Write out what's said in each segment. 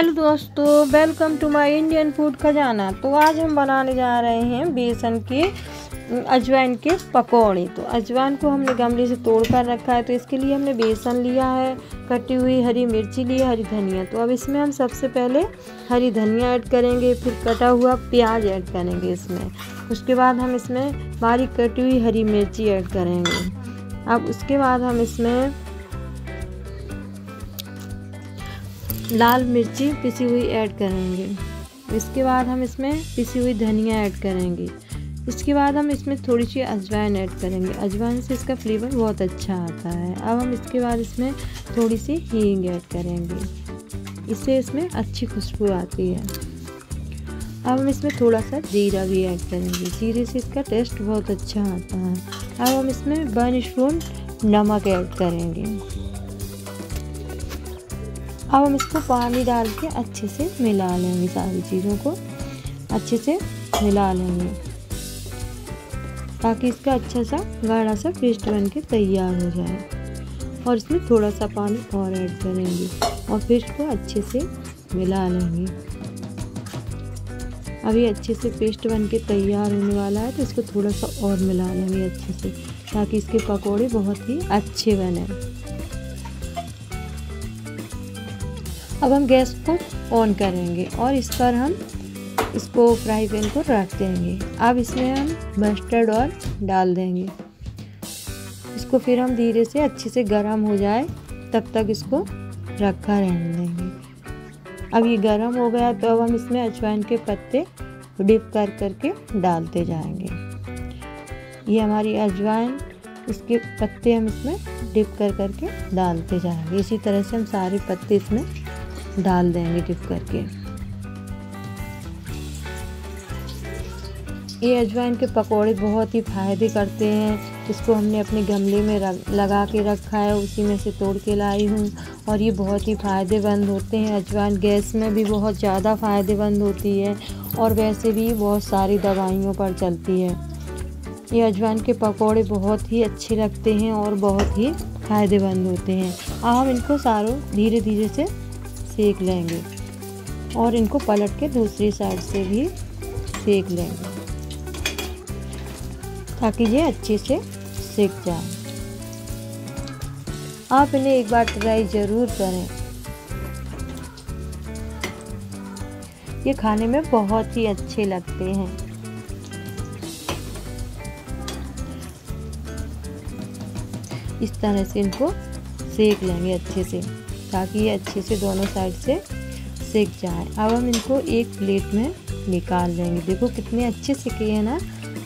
Hello दोस्तों welcome to my Indian food Khazana. तो आज हम बनाने जा रहे हैं बेसन के, अजवाइन के पकौड़े। तो अजवाइन को हमने गमले से तोड़ कर रखा है तो इसके लिए हमने बेसन लिया है, कटी हुई हरी मिर्ची ली हरी धनिया। तो अब इसमें हम सबसे पहले हरी धनिया ऐड करेंगे, फिर कटा हुआ प्याज ऐड करेंगे इसमें। उसके बाद हम इसमें बारीक कटी हुई हरी मिर्ची ऐड करेंगे। अब उसके बाद हम इसमें लाल मिर्ची पिसी हुई ऐड करेंगे। इसके बाद हम इसमें पिसी हुई धनिया ऐड करेंगे। इसके बाद हम इसमें थोड़ी सी अजवाइन ऐड करेंगे। अजवाइन से इसका फ्लेवर बहुत अच्छा आता है। अब हम इसके बाद इसमें थोड़ी सी हींग ऐड करेंगे। इससे इसमें अच्छी खुशबू आती है। अब हम इसमें थोड़ा सा जीरा भी ऐड करेंगे। जीरे से इसका टेस्ट बहुत अच्छा आता है। अब हम इसमें वन स्पून नमक ऐड करेंगे। अब हम इसको पानी डाल के अच्छे से मिला लेंगे सारी चीज़ों को। अच्छे से मिला लेंगे। ताकि इसका अच्छा सा, गाढ़ा सा पेस्ट बन के तैयार हो जाए। और इसमें थोड़ा सा पानी और ऐड करेंगे और फिर इसको अच्छे से मिला लेंगे। अभी अच्छे से पेस्ट बन के तैयार होने वाला है तो इसको थोड़ा सा और मिला लेंगे अच्छे से, ताकि इसके पकोड़े बहुत ही अच्छे बने। अब हम गैस को ऑन करेंगे और इस पर हम इसको फ्राई पैन को रख देंगे। अब इसमें हम मस्टर्ड ऑयल डाल देंगे। इसको फिर हम धीरे से अच्छे से गर्म हो जाए, तब तक इसको रखा रहने देंगे। अब ये गर्म हो गया तो अब हम इसमें अजवाइन के पत्ते डिप कर करके डालते जाएँगे। ये हमारी अजवाइन, इसके पत्ते हम इसमें डिप कर करके डालते जाएँगे। इसी तरह से हम सारे पत्ते इसमें डाल देंगे डिप करके। ये अजवाइन के पकोड़े बहुत ही फ़ायदे करते हैं। इसको हमने अपने गमले में लगा के रखा है, उसी में से तोड़ के लाई हूँ। और ये बहुत ही फ़ायदेमंद होते हैं। अजवाइन गैस में भी बहुत ज़्यादा फ़ायदेमंद होती है और वैसे भी बहुत सारी दवाइयों पर चलती है। ये अजवाइन के पकोड़े बहुत ही अच्छे लगते हैं और बहुत ही फ़ायदेमंद होते हैं। अब हम इनको सारों धीरे धीरे से सेक लेंगे और इनको पलट के दूसरी साइड से भी सेक लेंगे ताकि ये अच्छे से सेक जाए। आप इन्हें एक बार ट्राई ज़रूर करें। ये खाने में बहुत ही अच्छे लगते हैं। इस तरह से इनको सेक लेंगे अच्छे से। ताकि ये अच्छे से दोनों साइड से सेक जाए। अब हम इनको एक प्लेट में निकाल लेंगे। देखो कितने अच्छे सेके हैं ना।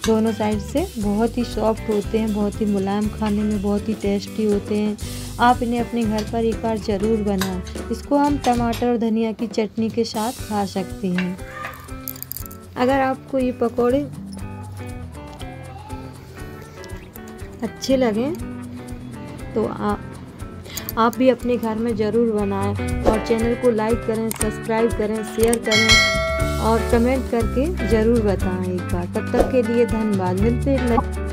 दोनों साइड से बहुत ही सॉफ्ट होते हैं, बहुत ही मुलायम खाने में, बहुत ही टेस्टी होते हैं। आप इन्हें अपने घर पर एक बार ज़रूर बनाएँ। इसको हम टमाटर और धनिया की चटनी के साथ खा सकते हैं। अगर आपको ये पकौड़े अच्छे लगें तो आप आप भी अपने घर में ज़रूर बनाएँ और चैनल को लाइक करें, सब्सक्राइब करें, शेयर करें और कमेंट करके ज़रूर बताएँ एक बार। तब तक के लिए धन्यवाद। मिलते हैं।